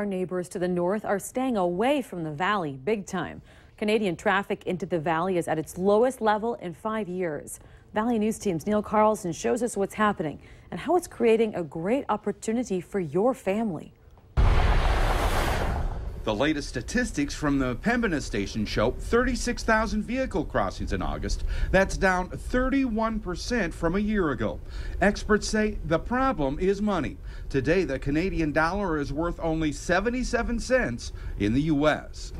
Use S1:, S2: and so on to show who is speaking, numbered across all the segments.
S1: Our neighbors to the north are staying away from the valley big time. Canadian traffic into the valley is at its lowest level in five years. Valley News Team's Neil Carlson shows us what's happening and how it's creating a great opportunity for your family.
S2: The latest statistics from the Pembina station show 36,000 vehicle crossings in August. That's down 31% from a year ago. Experts say the problem is money. Today, the Canadian dollar is worth only 77 cents in the U.S.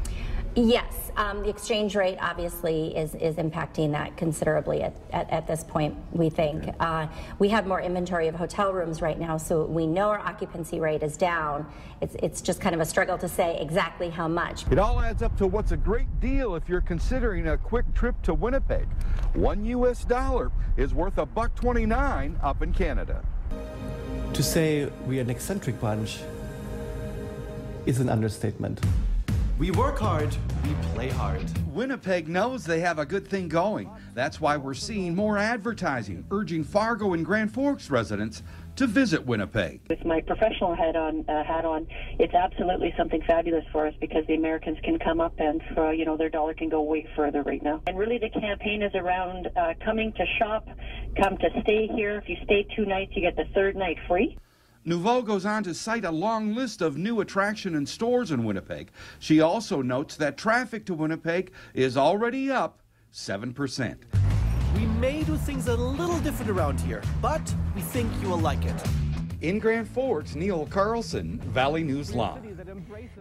S3: Yes, um, the exchange rate obviously is, is impacting that considerably at, at, at this point, we think. Uh, we have more inventory of hotel rooms right now, so we know our occupancy rate is down. It's, it's just kind of a struggle to say exactly how much.
S4: It all adds up to what's a great deal if you're considering a quick trip to Winnipeg. One U.S. dollar is worth a buck 29 up in Canada.
S5: To say we're an eccentric bunch is an understatement. We work hard, we play hard.
S2: Winnipeg knows they have a good thing going. That's why we're seeing more advertising urging Fargo and Grand Forks residents to visit Winnipeg.
S6: With my professional hat on, uh, hat on, it's absolutely something fabulous for us because the Americans can come up and, for, you know, their dollar can go way further right now. And really, the campaign is around uh, coming to shop, come to stay here. If you stay two nights, you get the third night free.
S2: Nouveau goes on to cite a long list of new attraction and stores in Winnipeg. She also notes that traffic to Winnipeg is already up 7%.
S5: We may do things a little different around here, but we think you will like it.
S2: In Grand Forks, Neil Carlson, Valley News Live.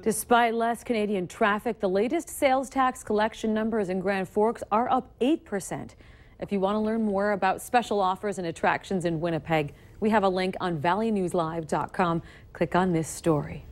S1: Despite less Canadian traffic, the latest sales tax collection numbers in Grand Forks are up 8%. If you want to learn more about special offers and attractions in Winnipeg, we have a link on valleynewslive.com. Click on this story.